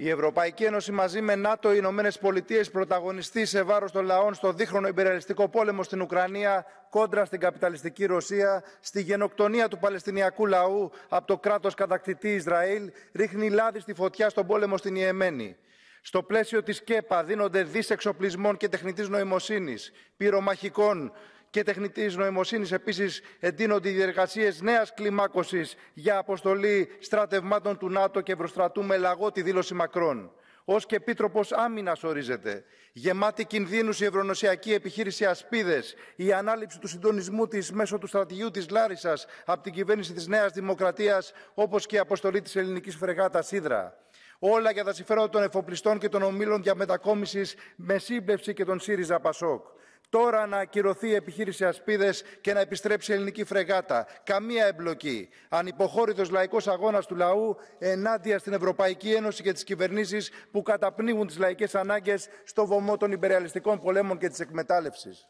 Η Ευρωπαϊκή Ένωση μαζί με ΝΑΤΟ, οι Ηνωμένες Πολιτείες πρωταγωνιστεί σε βάρος των λαών στο δίχρονο υπεραλιστικό πόλεμο στην Ουκρανία κόντρα στην καπιταλιστική Ρωσία, στη γενοκτονία του Παλαιστινιακού λαού από το κράτος κατακτητή Ισραήλ, ρίχνει λάδι στη φωτιά στον πόλεμο στην Ιεμένη. Στο πλαίσιο της ΚΕΠΑ δίνονται δις εξοπλισμών και τεχνητής νοημοσύνης, πυρομαχικών και τεχνητής νοημοσύνης επίσης εντείνονται οι διεργασίες νέας κλιμάκωσης για αποστολή στρατευμάτων του ΝΑΤΟ και προστρατού με λαγό τη δήλωση Μακρόν. Ω και επίτροπος άμυνας ορίζεται. Γεμάτη κινδύνους η ευρωνοσιακή επιχείρηση Ασπίδες, η ανάληψη του συντονισμού της μέσω του στρατηγίου της Λάρισας από την κυβέρνηση της Νέας Δημοκρατίας, όπως και η αποστολή της ελληνικής φρεγάτας Ήδρα. Όλα για τα συμφέροντα των εφοπλιστών και των ομίλων διαμετακόμισης με σύμπλευση και τον ΣΥΡΙΖΑ Πασόκ. Τώρα να ακυρωθεί η επιχείρηση Ασπίδες και να επιστρέψει η ελληνική φρεγάτα. Καμία εμπλοκή. Ανυποχώρητος λαϊκός αγώνας του λαού ενάντια στην Ευρωπαϊκή Ένωση και τις κυβερνήσεις που καταπνίγουν τις λαϊκές ανάγκες στο βωμό των υπερεαλιστικών πολέμων και της εκμετάλλευσης.